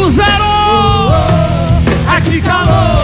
Oeste Marco Zero! Ai que calor,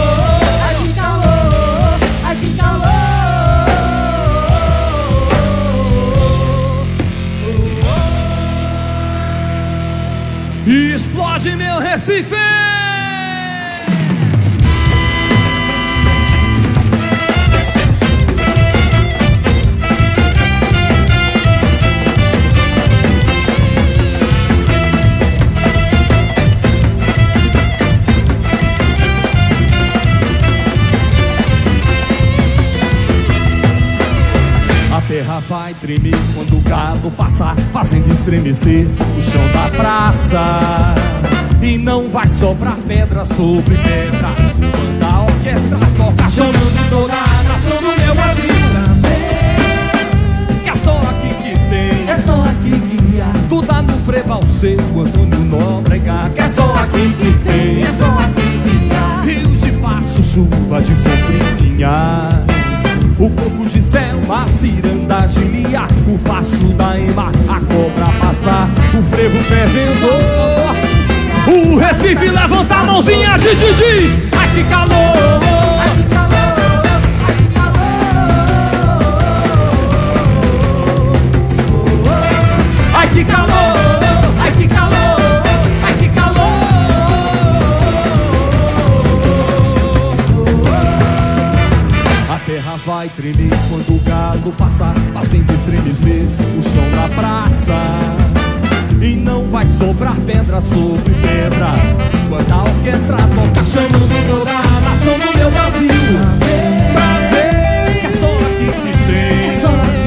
estremecer o chão da praça. E não vai sobrar pedra sobre pedra quando a orquestra toca, chamando toda a nação do meu Brasil. Que é só aqui que tem, É só aqui que há, tudo dá no frevo seu, Antônio Nóbrega. Que é só aqui que tem, é só aqui que há. rios de passo, chuva de sombrinhas. O coco de Selma, ciranda de Lia, o passo frevo fervendo. O Recife levanta a mãozinha, diz, diz, diz, ai que calor! Ai que calor, ai que calor. Ai que calor. A terra vai tremer quando o galo passar, fazendo estremecer o chão da praça. E não vai sobrar pedra sobre pedra quando a orquestra toca, chamando toda a nação do meu Brasil. Pra ver que é só aqui que tem. É só aqui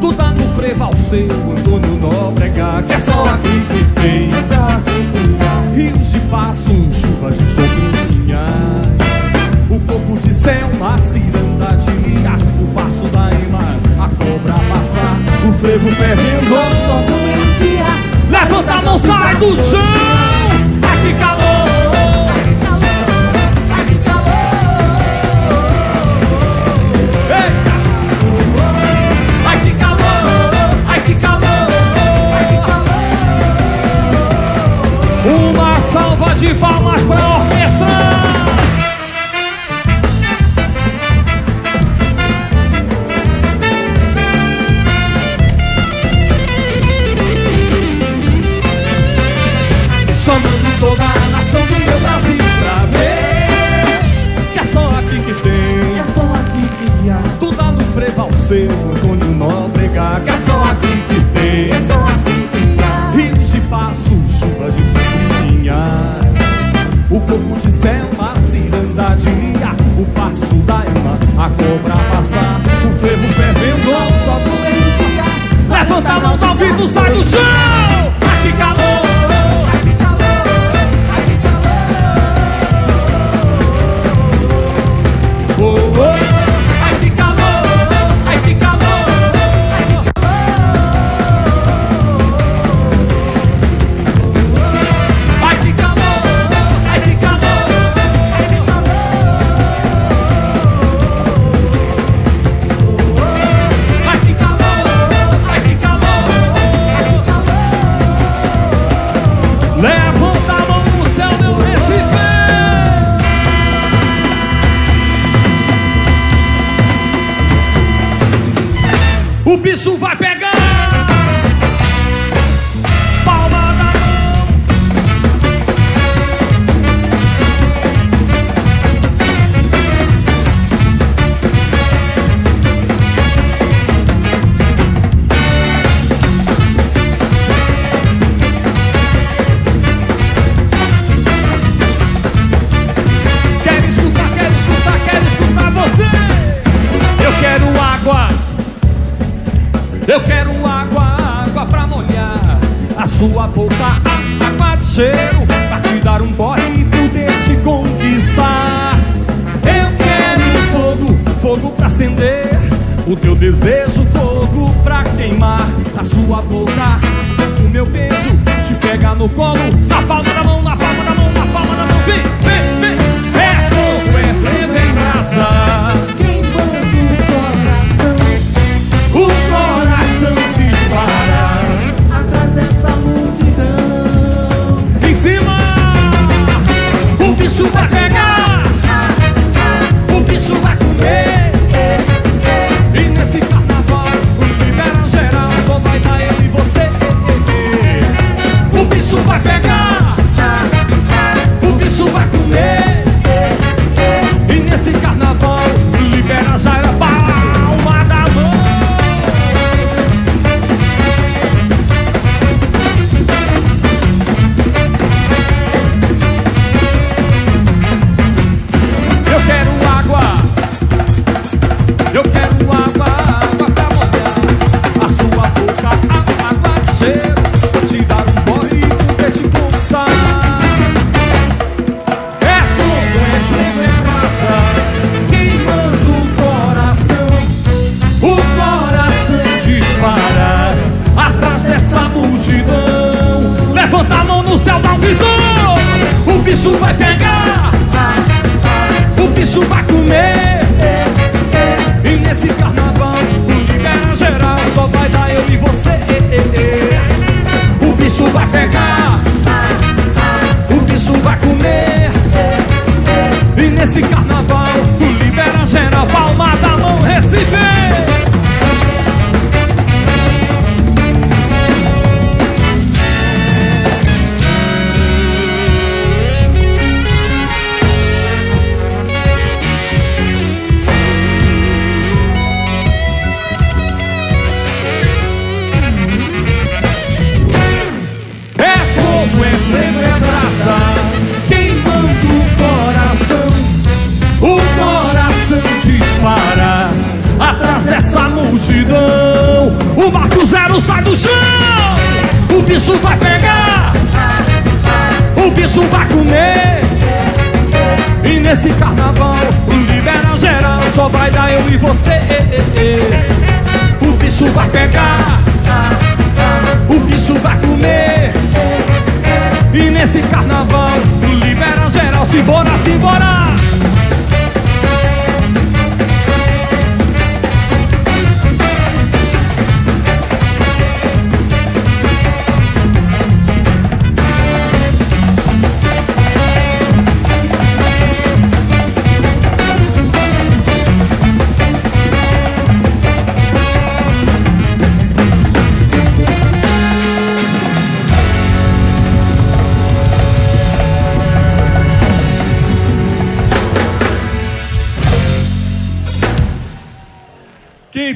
Tu tá no frevo seu, Antônio Nóbrega Que é só aqui que tem é só aqui. Rios de passo, chuva de sombrinhas O corpo de Selma, ciranda frevo fervendo. Só no dia, Levanta a mão, sai do chão. Ai que calor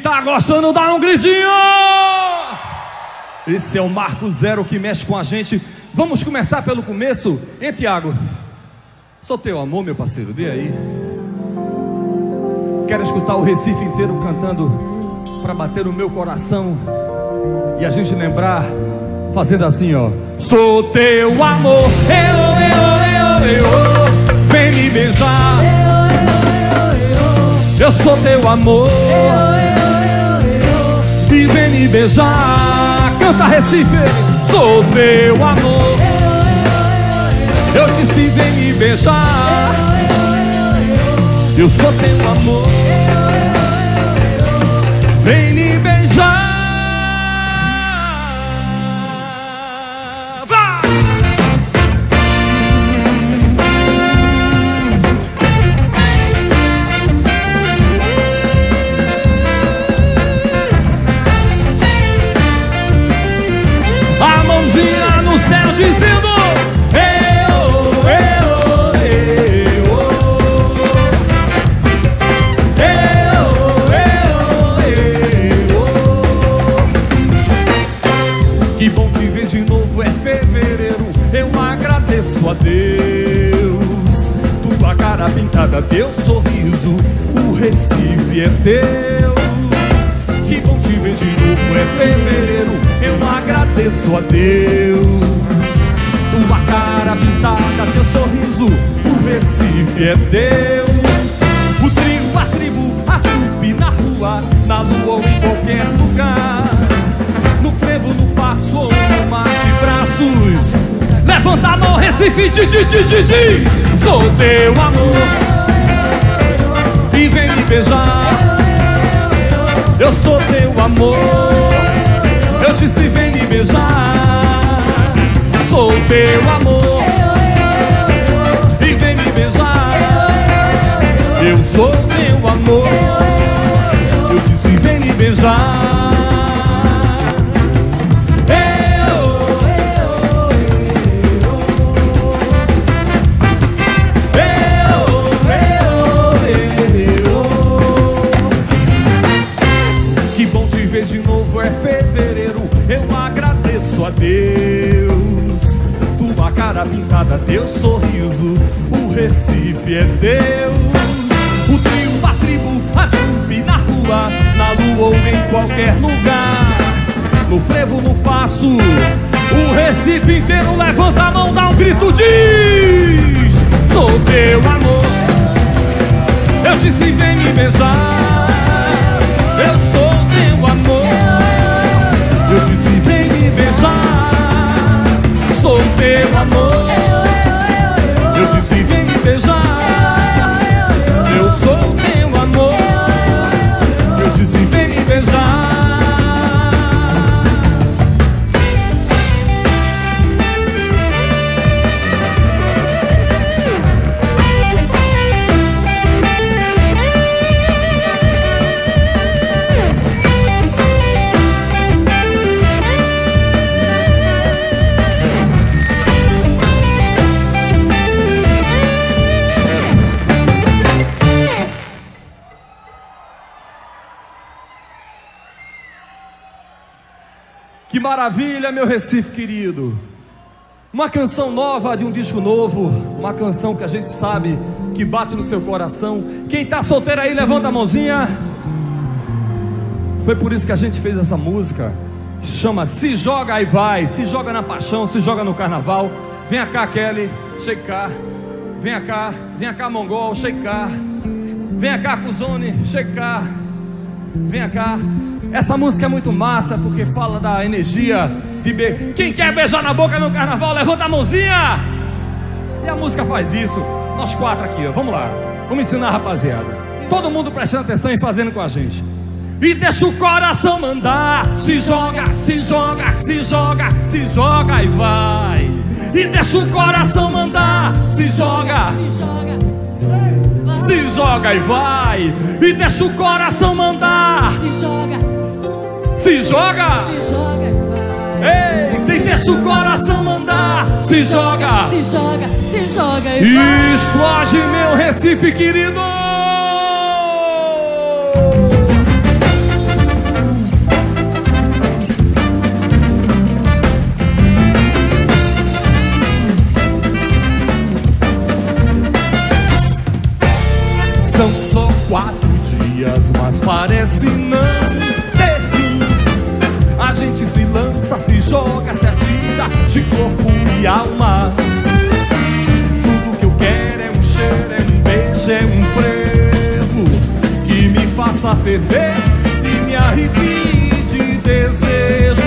tá gostando, dá um gritinho! Esse é o Marco Zero que mexe com a gente. Vamos começar pelo começo, hein, Tiago? Sou teu amor, meu parceiro, dê aí. Quero escutar o Recife inteiro cantando para bater no meu coração e a gente lembrar, fazendo assim, ó. Sou teu amor, eu, eu, eu, eu, vem me beijar. Eu sou teu amor vem me beijar. Canta Recife, sou teu amor. Eu disse vem me beijar. Eu sou teu amor. Amor Eu disse vem me beijar. Que bom te ver de novo, é fevereiro. Eu agradeço a Deus. Cara pintada, teu sorriso, o Recife é Deus. A trupe na rua, na lua ou em qualquer lugar. No frevo, no passo, o Recife inteiro levanta a mão, dá um grito, diz: Sou teu amor. Eu disse, vem me beijar. Eu sou teu amor. Eu disse, vem me beijar sou teu amor. Maravilha, meu Recife querido. Uma canção nova de um disco novo, uma canção que a gente sabe que bate no seu coração. Quem está solteiro aí, levanta a mãozinha. Foi por isso que a gente fez essa música. Que se chama Se Joga e Vai. Se joga na paixão, se joga no carnaval. Vem cá, Kelly, chega cá. Vem cá, vem cá, Mongol, chega cá. Vem cá, Cuzone, chega cá. Vem cá. Essa música é muito massa porque fala da energia de be... Quem quer beijar na boca no carnaval, levanta a mãozinha. E a música faz isso. Nós quatro aqui, ó. Vamos lá. Vamos ensinar rapaziada. Todo mundo prestando atenção e fazendo com a gente. E deixa o coração mandar. Se joga, se joga, se joga, se joga e vai. E deixa o coração mandar. Se joga. Se joga. Se joga e vai. E deixa o coração mandar. Se joga. Se joga! Se joga Ei, tem deixa o coração mandar. Se joga! Se joga, se joga e vai. Explode meu Recife querido! E me arrepie de desejo.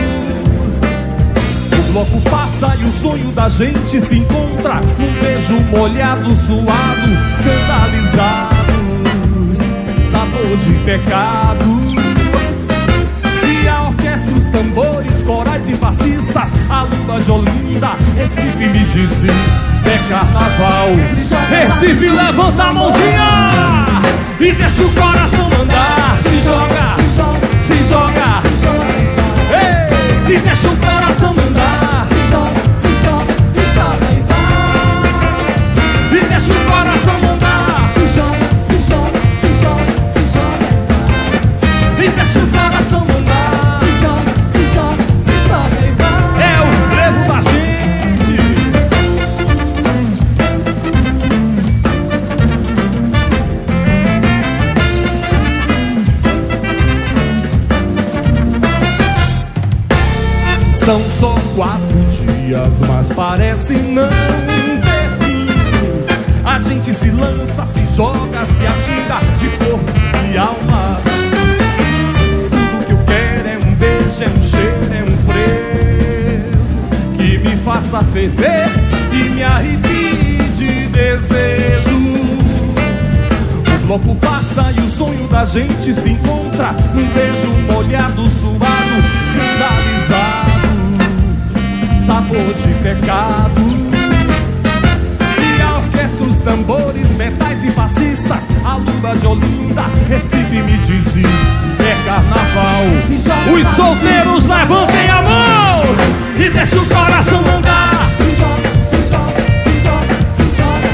O bloco passa e o sonho da gente se encontra num beijo molhado, suado, escandalizado, sabor de pecado tambores, corais e fascistas, a lua de Olinda, Recife me disse, é carnaval. Recife, levanta a mãozinha e deixa o coração mandar. Se joga, se joga, ei, e deixa o coração mandar. São só quatro dias, mas parece não ter fim. A gente se lança, se joga, se atira de corpo e alma. Tudo que eu quero é um beijo, é um cheiro, é um frevo que me faça ferver e me arrepie de desejo. O bloco passa e o sonho da gente se encontra. Um beijo molhado, suado, escandalizado sabor de pecado. E a orquestra, os tambores, metais e fascistas, a lua de Olinda, Recife me disse, é carnaval. Os solteiros levantem a mão e deixa o coração mandar. Se joga, se joga, se joga, se joga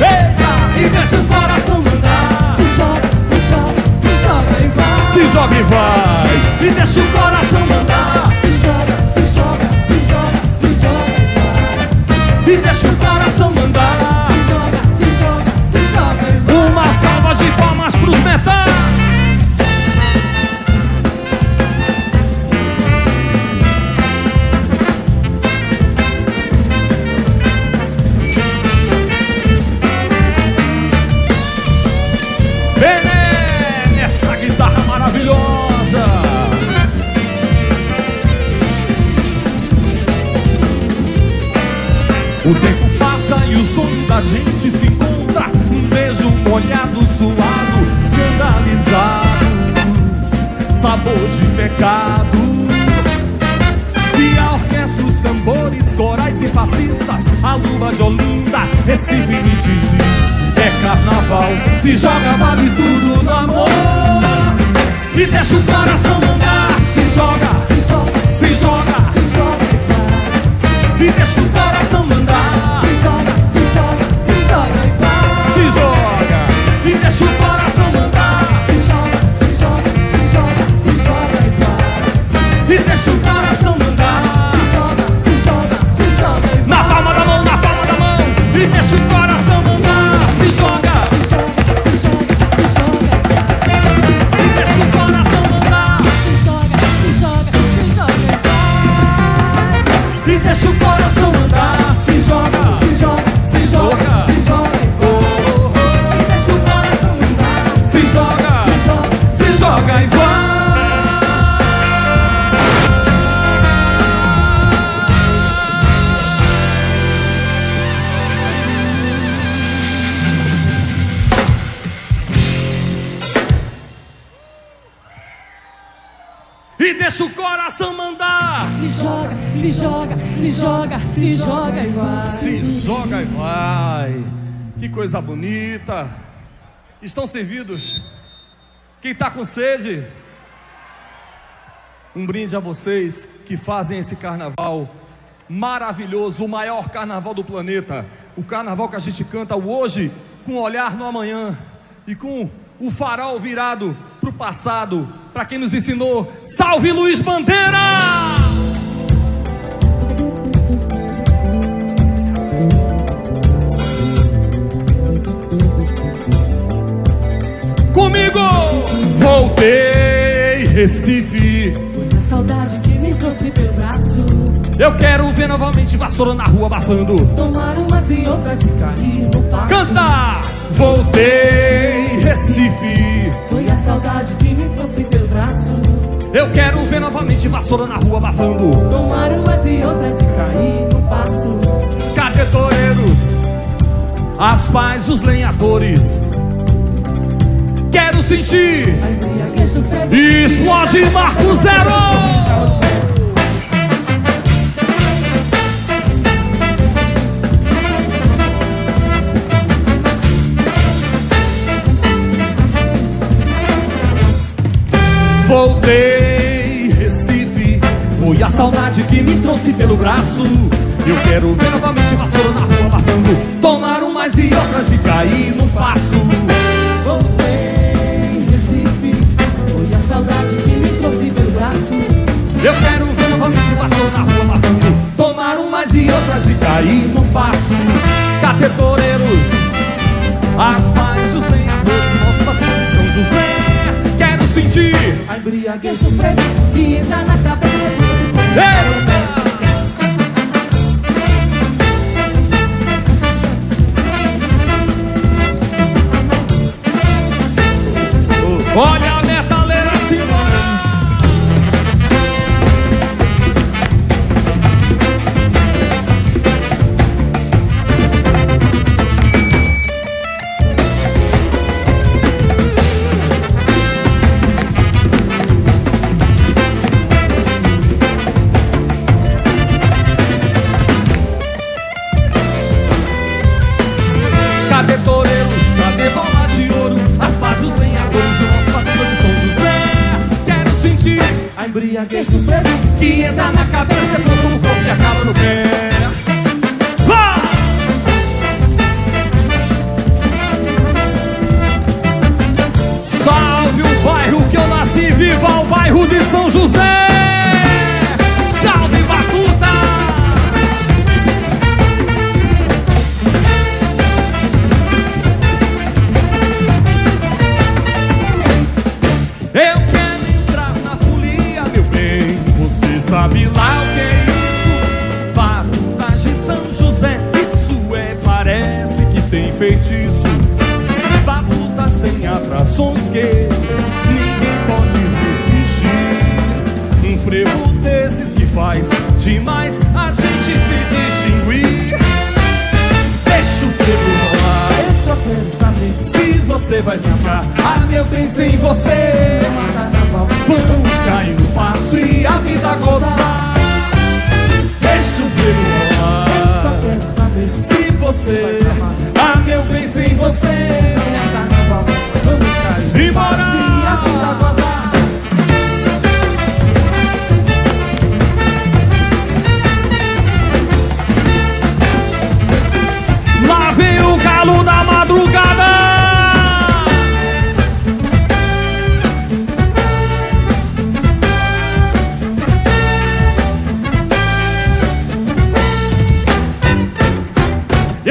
Eita, e deixa o coração mandar. Se joga, se joga, se joga e vai. Se joga e vai, e deixa o coração molhado, suado, escandalizado Sabor de pecado. E a orquestra, os tambores, corais e fascistas A lua de Olinda, Recife me disse É carnaval, se joga, vale tudo no amor. E deixa o coração coisa bonita. Estão servidos? Quem está com sede? Um brinde a vocês que fazem esse carnaval maravilhoso, o maior carnaval do planeta. O carnaval que a gente canta hoje, com o olhar no amanhã e com o farol virado para o passado, para quem nos ensinou. Salve Luiz Bandeira! Comigo! Voltei, Recife. Foi a saudade que me trouxe pelo braço. Eu quero ver novamente vassoura na rua abafando. Tomar umas e outras e cair no passo. Canta! Voltei, Recife. Foi a saudade que me trouxe pelo braço. Eu quero ver novamente vassoura na rua abafando. Tomar umas e outras e cair no passo. Cadê toureiros? As pais, os lenhadores. Quero sentir. Explode Marco Zero! Voltei, Recife. Foi a saudade que me trouxe pelo braço. Eu quero ver novamente vassoura na rua batendo. Tomar umas e outras e cair no passo. Eu quero ver novamente vassoura na rua batendo. Tomar umas e outras e cair no passo. Cadê toureiros? As pais, os lenhadores, nosso patrão São José. Quero sentir. A embriaguez do frevo que entra na cabeça do. Eita! Embriaguez frevo que entra na cabeça, depois como fogo e acaba no pé. Vá! Salve o bairro que eu nasci, viva o bairro de São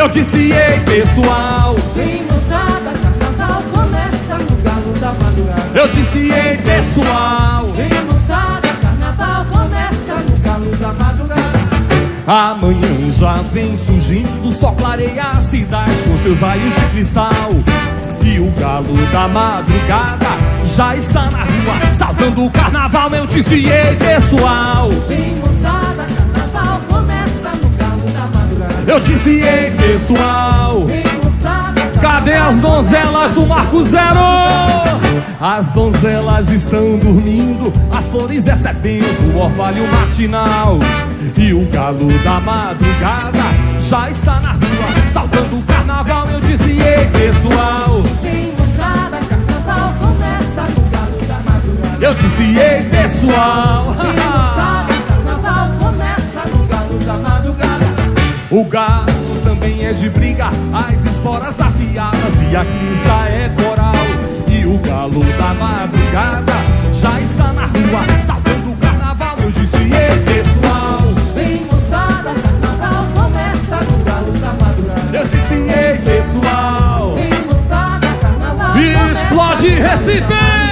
Eu disse, ei pessoal Vem moçada, carnaval começa no galo da madrugada. Eu disse, ei pessoal Vem moçada, carnaval começa no galo da madrugada. Amanhã já vem surgindo, só clareia a cidade com seus raios de cristal. E o galo da madrugada já está na rua, saltando o carnaval. Eu disse, ei pessoal, Vem moçada, eu disse, ei pessoal, Cadê as donzelas do Marco Zero? As donzelas estão dormindo, as flores é setembro, o orvalho matinal. E o galo da madrugada já está na rua, saltando o carnaval. Eu disse, ei pessoal. Vem moçada, carnaval começa no galo da madrugada. Eu disse, ei pessoal. O galo também é de briga, as esporas afiadas e a crista é coral. E o galo da madrugada já está na rua, saltando o carnaval. Eu disse, ei pessoal. Vem moçada, carnaval começa no galo da madrugada. Eu disse, ei pessoal. Vem moçada, carnaval Explode começa Recife!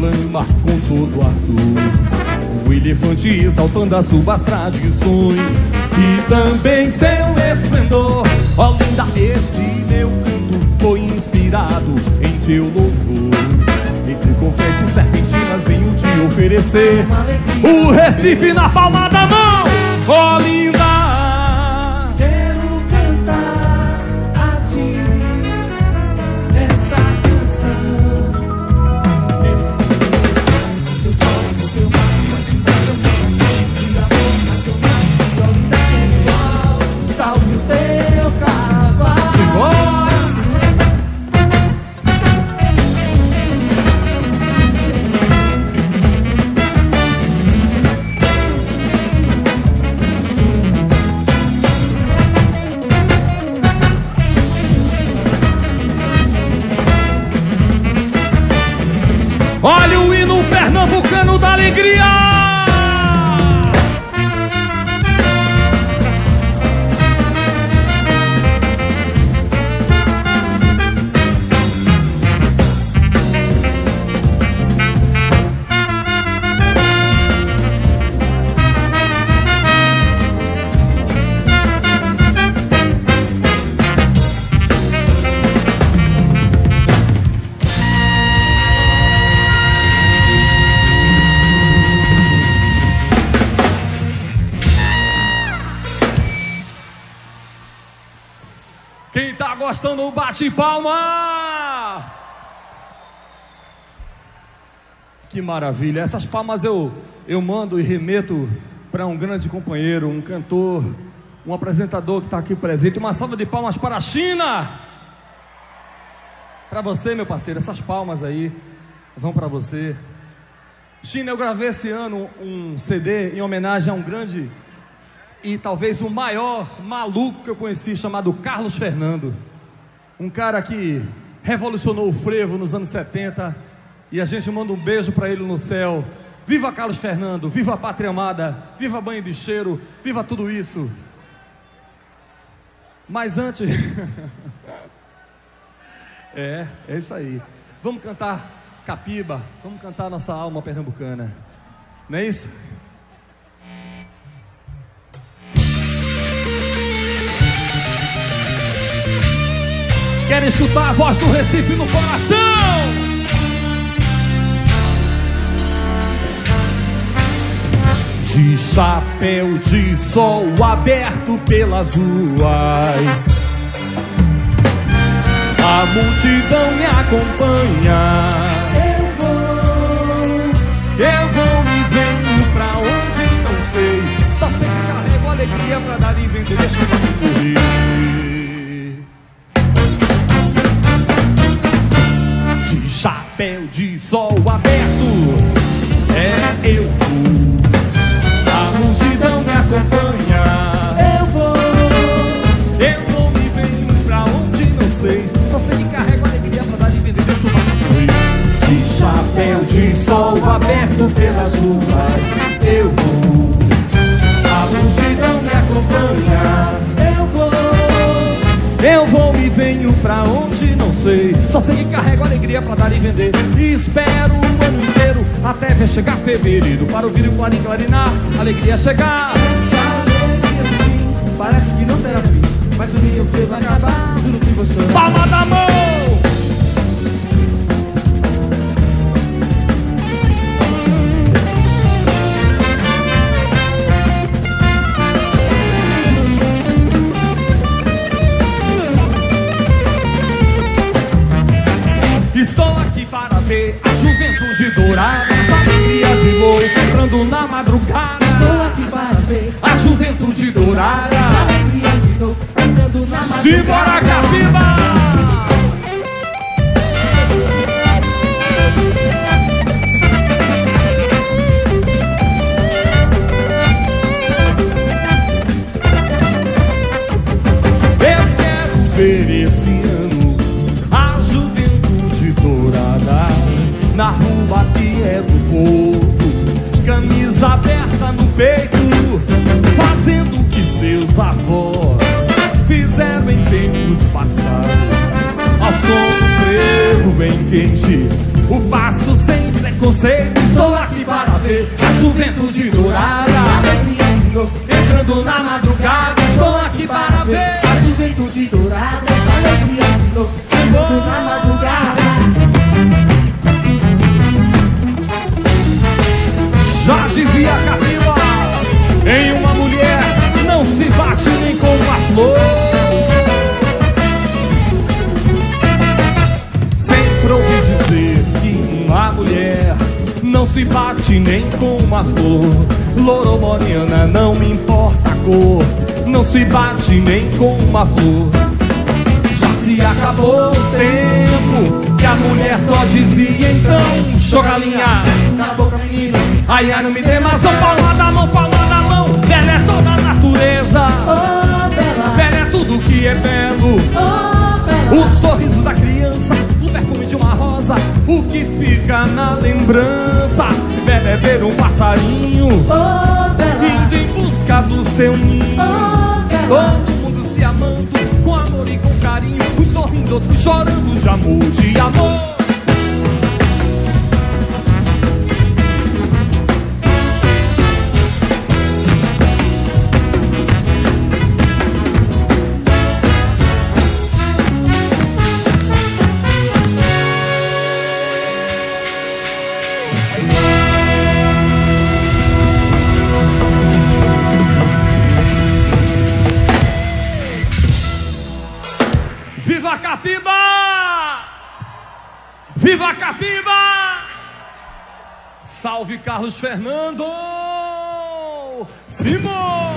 Povo aclama com todo ardor. O elefante exaltando as suas tradições e também seu esplendor. Ó linda, esse meu canto foi inspirado em teu louvor. Entre confetes e serpentinas venho te oferecer o Recife na palma da mão. Ó linda! Alegria! Bate palma! Que maravilha! Essas palmas eu, eu mando e remeto para um grande companheiro, um cantor, um apresentador que está aqui presente. Uma salva de palmas para a China! Para você, meu parceiro, essas palmas aí vão para você. China, eu gravei esse ano um CD em homenagem a um grande e talvez o maior maluco que eu conheci, chamado Carlos Fernando. Um cara que revolucionou o frevo nos anos 70 e a gente manda um beijo para ele no céu. Viva Carlos Fernando, viva a pátria amada, viva banho de cheiro, viva tudo isso. Mas antes. é, é isso aí. Vamos cantar Capiba, vamos cantar nossa alma pernambucana. Não é isso? Quero escutar a voz do Recife no coração. De chapéu de sol aberto pelas ruas. A multidão me acompanha. Eu vou, eu vou me vendo pra onde não sei. Só sei que carrego alegria pra dar e vender. Deixa eu. Chapéu de sol aberto, é eu Só sei que carrego alegria pra dar e vender. E espero o ano inteiro até ver chegar fevereiro. Para ouvir o clarim clarinar, alegria chegar. Essa alegria parece que não terá fim. Mas o meu frio vai acabar, juro que chorar. Palma da mão! Madrugada. Estou aqui para ver A juventude dourada. alegria de novo, andando na Simbora, madrugada. O passo sem preconceito. Bate nem com uma flor. Loromoniana não me importa a cor, não se bate nem com uma flor. Já se acabou o tempo que a mulher só dizia então, chogalinha. Na boca, menina, Ai, ai, não me dê mais, não palma da mão, palma da mão. Bela é toda a natureza, oh bela, bela é tudo que é belo. oh. O sorriso da criança, o perfume de uma rosa, o que fica na lembrança. Bela é ver um passarinho Oh, indo em busca do seu ninho. oh, Todo mundo se amando, com amor e com carinho. Uns sorrindo, outros chorando de amor, de amor. Salve Carlos Fernando! Simbora!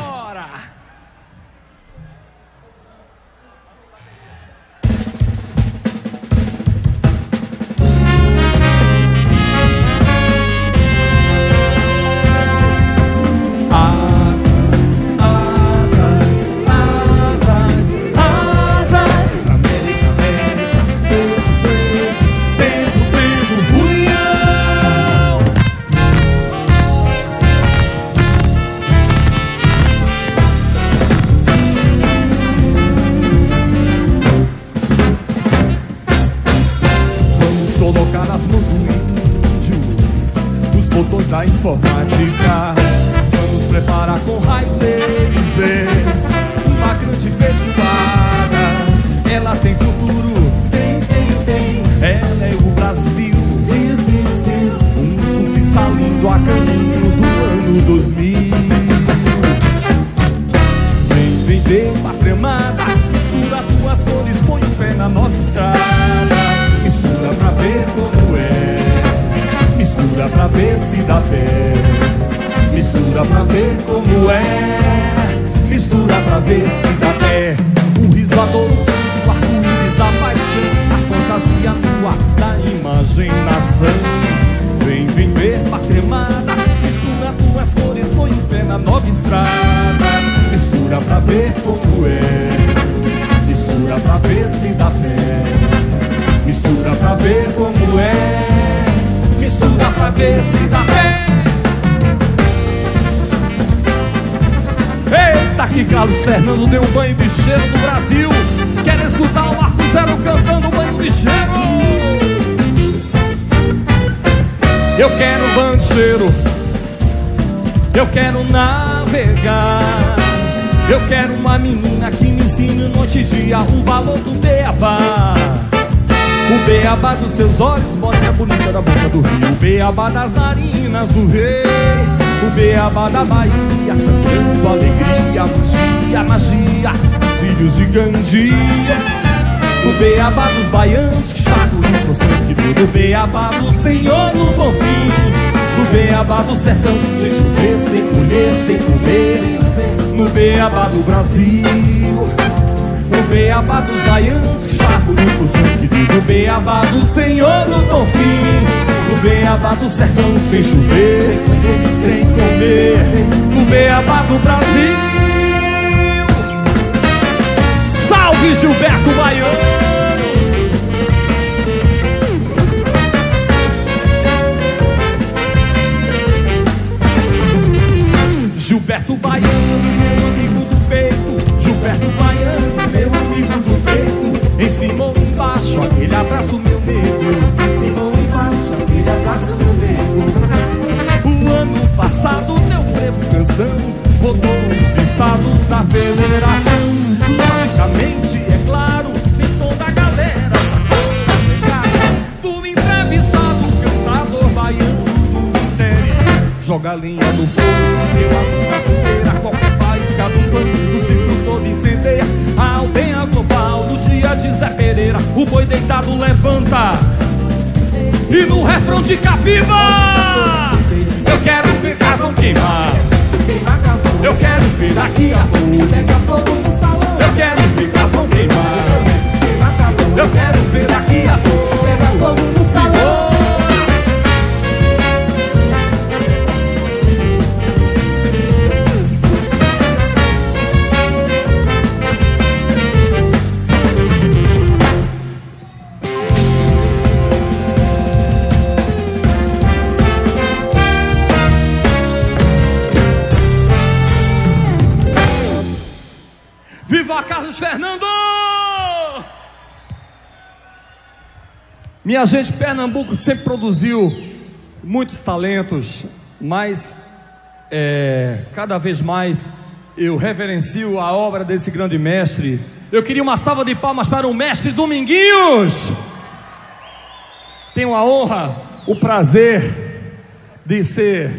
Carlos Fernando deu um banho de cheiro no Brasil. Quero escutar o Marco Zero cantando banho de cheiro. Eu quero banho de cheiro. Eu quero navegar. Eu quero uma menina que me ensine noite e dia o valor do beabá. O beabá dos seus olhos, a bonita da boca do rio. O beabá das narinas do rei. O beabá da Bahia, sangrando alegria, magia, magia, os filhos de Gandia. O beabá dos baianos, que chato e sangue do beabá do Senhor no Bonfim. No beabá do sertão, sem chover, sem colher, sem comer. No beabá do Brasil. No beabá dos baianos, que chato e sangue do beabá do Senhor no Bonfim. No beabá do sertão sem chover, sem comer No beabá do Brasil. Salve Gilberto Baiano! Gilberto Baiano, meu amigo do peito Gilberto Baiano, da federação. Logicamente, é claro, tem toda a galera Do entrevistado, cantador baiano do interior. Joga linha no fogo, luna fogueira, qualquer país, cada um plano, o ciclo todo incendeia. A aldeia global, no dia de Zé Pereira, o boi deitado levanta. E no refrão de Capiva Eu quero ver carvão queimar Eu quero ver daqui a pouco. Eu quero ver carvão queimar. Eu quero ver daqui a pouco Carlos Fernando! Minha gente, Pernambuco sempre produziu muitos talentos, mas é, cada vez mais eu reverencio a obra desse grande mestre. Eu queria uma salva de palmas para o mestre Dominguinhos. Tenho a honra, o prazer de ser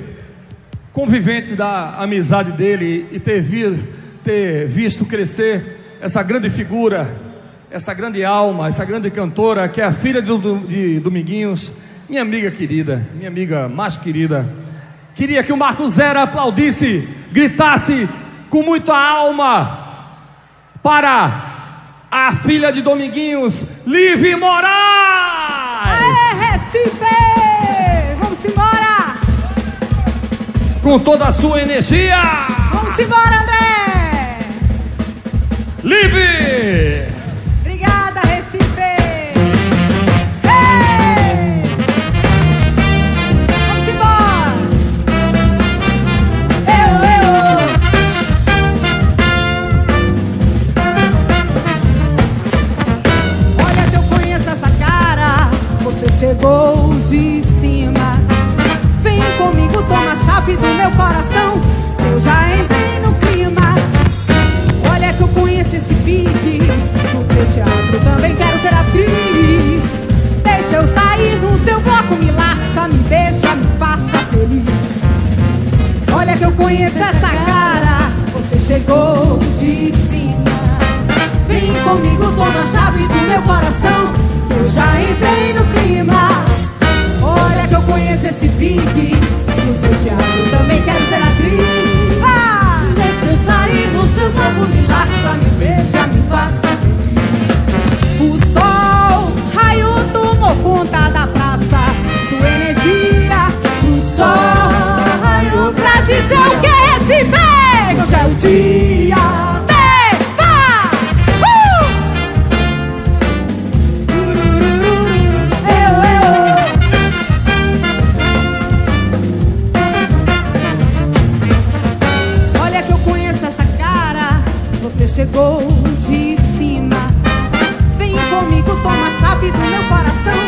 convivente da amizade dele e ter, vir, ter visto crescer essa grande figura, essa grande alma, essa grande cantora, que é a filha de, Dominguinhos, minha amiga querida, minha amiga mais querida. Queria que o Marco Zero aplaudisse, gritasse com muita alma para a filha de Dominguinhos, Live Moraes! Aê, Recife! Vamos embora! Com toda a sua energia! Vamos embora, André! Live! Chegou de cima. Vem comigo, toma a chave do meu coração.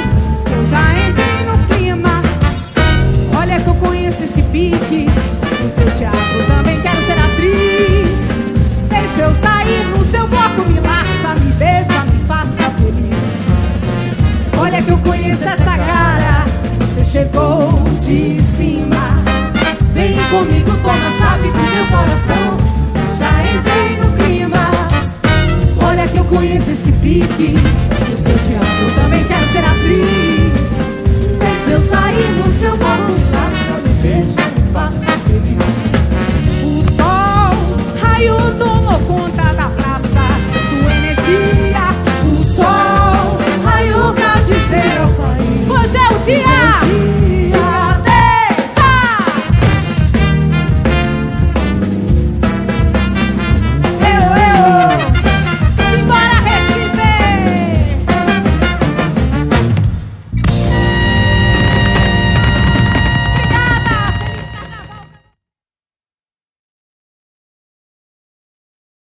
Eu já entrei no clima. Olha que eu conheço esse pique. No seu teatro também quero ser atriz. Deixa eu sair no seu bloco, me laça, me beija, me faça feliz. Olha que eu conheço essa cara. Você chegou de cima. Vem comigo, toma a chave do meu coração. Já entrei no Conhece esse pique. O seu Tiago também quer ser atriz. Deixa eu sair no seu bolo Passa, me beija e faça feliz O sol, raiou tomou conta da praça Sua energia. O sol, raiou pra dizer ao país Hoje é o dia.